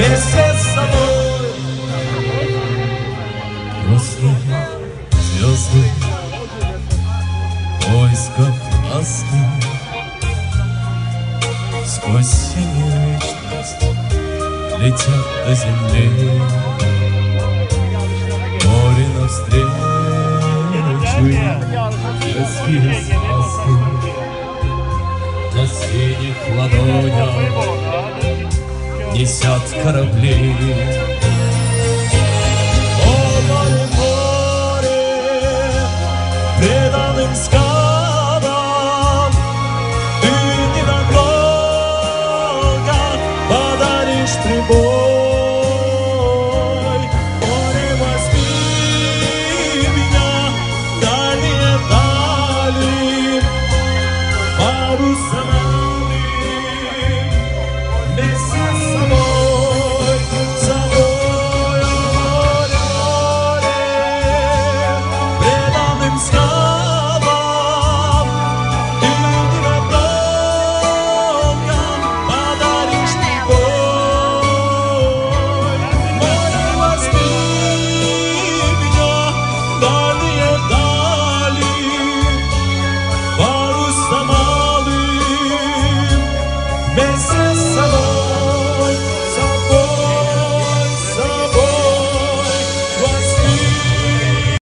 вместе с собой. Красные звезды поисков Москвы Сквозь синюю вечность летят до земли. Море навстречу Россия с Москвы На синих ладонях несет корабли. О, море, море, преданным скалам Ты ненадолго подаришь прибой. Море, возьми меня, дальние дали, парусами.